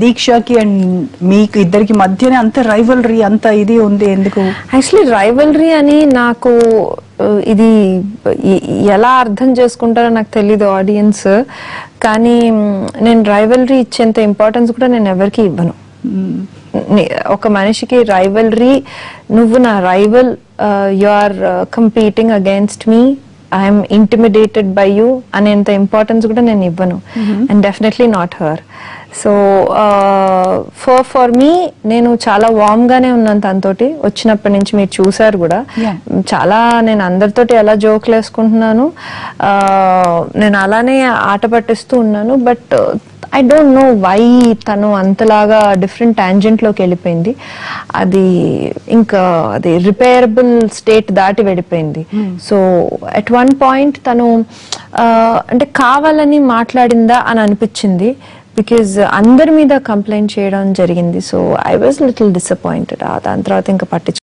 దీక్షకి and మీకు ఇద్దరికి మధ్యనే అంత రైవలరీ అంత ఇది ఉంది ఎందుకు? యాక్చువల్లీ రైవలరీ అని నాకు ఇది ఎలా అర్థం చేసుకుంటారో నాకు తెలీదు ఆడియన్స్ కానీ నేను రైవలరీ ఇచ్చేంత ఇంపార్టెన్స్ కూడా నేను ఎవరికి ఇవ్వను. ఒక మనిషికి రైవలరీ నువ్వు నా rival you are competing against me I'm intimidated by you అనేంత ఇంపార్టెన్స్ కూడా నేను ఇవ్వను. And definitely not her so for for me నేను చాలా వార్మ్ గానే ఉన్నాను తనతోటి. వచ్చినప్పటి నుంచి మీరు చూసారు కూడా. చాలా నేను అందరితోటి ఎలా జోకులు వేసుకుంటున్నాను ఆ, నేను అలానే ఆట పట్టిస్తూ ఉన్నాను. But I don't know why తను అంతలాగా డిఫరెంట్ టాంజెంట్లోకి వెళ్ళిపోయింది. అది ఇంకా అది రిపేరబుల్ స్టేట్ దాటి వెళ్ళిపోయింది. సో అట్ వన్ పాయింట్ తను అంటే కావాలని మాట్లాడిందా అని అనిపించింది. బికాజ్ అందరి మీద కంప్లైంట్ చేయడం జరిగింది. So I was little disappointed దాని తర్వాత ఇంకా పట్టించు